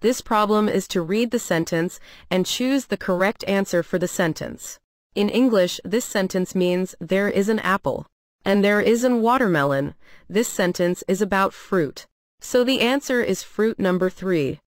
This problem is to read the sentence and choose the correct answer for the sentence. In English, this sentence means there is an apple. And there is an watermelon. This sentence is about fruit. So the answer is fruit number three.